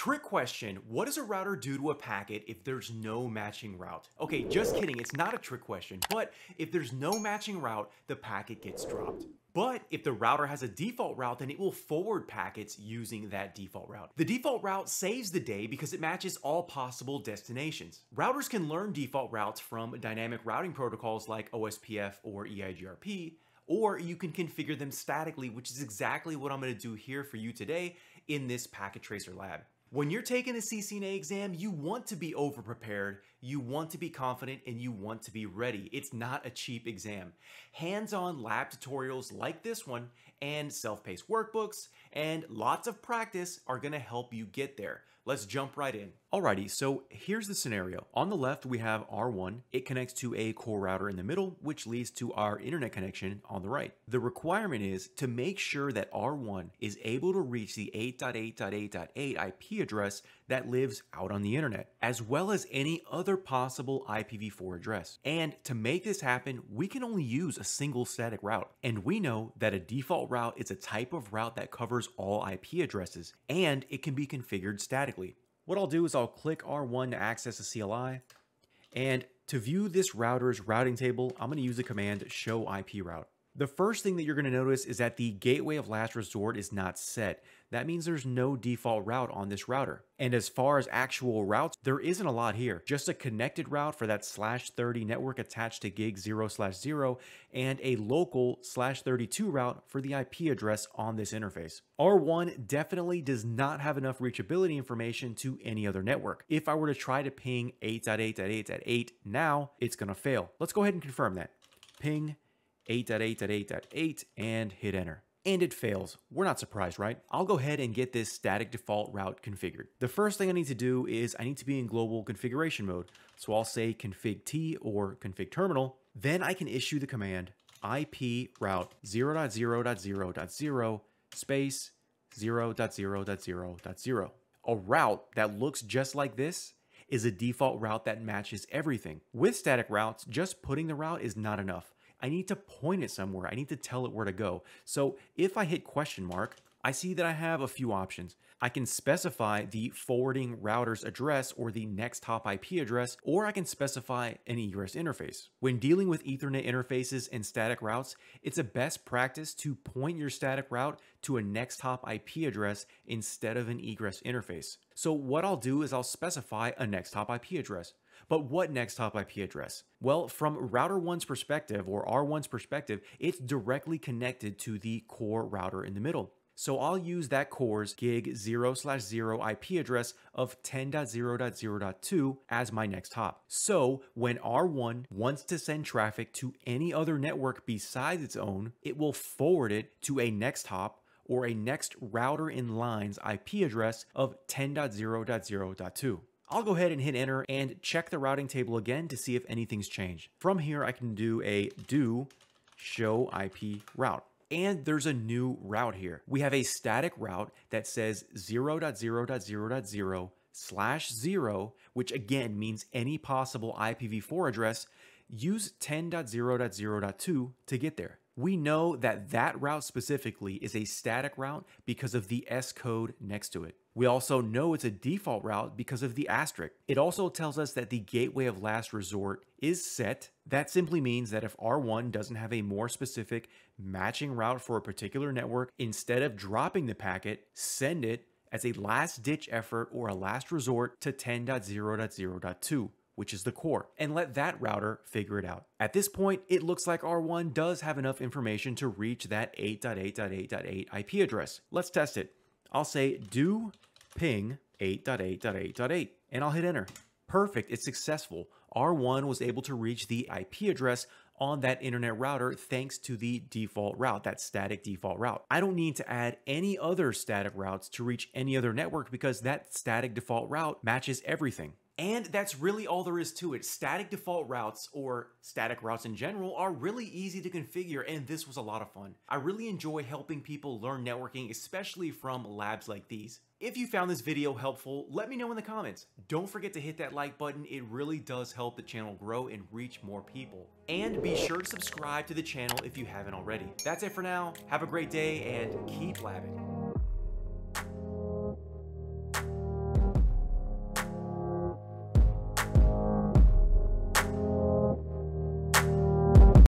Trick question, what does a router do to a packet if there's no matching route? Okay, just kidding, it's not a trick question, but if there's no matching route, the packet gets dropped. But if the router has a default route, then it will forward packets using that default route. The default route saves the day because it matches all possible destinations. Routers can learn default routes from dynamic routing protocols like OSPF or EIGRP, or you can configure them statically, which is exactly what I'm gonna do here for you today in this Packet Tracer lab. When you're taking a CCNA exam, you want to be overprepared, you want to be confident, and you want to be ready. It's not a cheap exam. Hands-on lab tutorials like this one and self-paced workbooks and lots of practice are gonna help you get there. Let's jump right in. Alrighty, so here's the scenario. On the left, we have R1. It connects to a core router in the middle, which leads to our internet connection on the right. The requirement is to make sure that R1 is able to reach the 8.8.8.8 IP address that lives out on the internet, as well as any other possible IPv4 address. And to make this happen, we can only use a single static route. And we know that a default route is a type of route that covers all IP addresses, and it can be configured statically. What I'll do is I'll click R1 to access the CLI, and to view this router's routing table, I'm going to use the command show IP route. The first thing that you're going to notice is that the gateway of last resort is not set. That means there's no default route on this router. And as far as actual routes, there isn't a lot here. Just a connected route for that slash 30 network attached to gig 0 slash 0 and a local slash 32 route for the IP address on this interface. R1 definitely does not have enough reachability information to any other network. If I were to try to ping 8.8.8.8 now, it's going to fail. Let's go ahead and confirm that. Ping 8.8.8.8 and hit enter. And it fails. We're not surprised, right? I'll go ahead and get this static default route configured. The first thing I need to do is I need to be in global configuration mode. So I'll say config t or config terminal. Then I can issue the command IP route 0.0.0.0 space 0.0.0.0. A route that looks just like this is a default route that matches everything. With static routes, just putting the route is not enough. I need to point it somewhere. I need to tell it where to go. So if I hit question mark, I see that I have a few options. I can specify the forwarding router's address or the next hop IP address, or I can specify an egress interface. When dealing with Ethernet interfaces and static routes, it's a best practice to point your static route to a next hop IP address instead of an egress interface. So what I'll do is I'll specify a next hop IP address. But what next hop IP address? Well, from router 1's perspective or R1's perspective, it's directly connected to the core router in the middle. So I'll use that core's gig 0 slash 0 IP address of 10.0.0.2 as my next hop. So when R1 wants to send traffic to any other network besides its own, it will forward it to a next hop or a next router in line's IP address of 10.0.0.2. I'll go ahead and hit enter and check the routing table again to see if anything's changed. From here, I can do a do show IP route and there's a new route here. We have a static route that says 0.0.0.0 slash 0, which again means any possible IPv4 address. Use 10.0.0.2 to get there. We know that that route specifically is a static route because of the S code next to it. We also know it's a default route because of the asterisk. It also tells us that the gateway of last resort is set. That simply means that if R1 doesn't have a more specific matching route for a particular network, instead of dropping the packet, send it as a last ditch effort or a last resort to 10.0.0.2 which is the core, and let that router figure it out. At this point, it looks like R1 does have enough information to reach that 8.8.8.8 IP address. Let's test it. I'll say do ping 8.8.8.8 and I'll hit enter. Perfect, it's successful. R1 was able to reach the IP address on that internet router thanks to the default route, that static default route. I don't need to add any other static routes to reach any other network because that static default route matches everything. And that's really all there is to it. Static default routes, or static routes in general, are really easy to configure and this was a lot of fun. I really enjoy helping people learn networking, especially from labs like these. If you found this video helpful, let me know in the comments. Don't forget to hit that like button, it really does help the channel grow and reach more people. And be sure to subscribe to the channel if you haven't already. That's it for now, have a great day and keep labbing.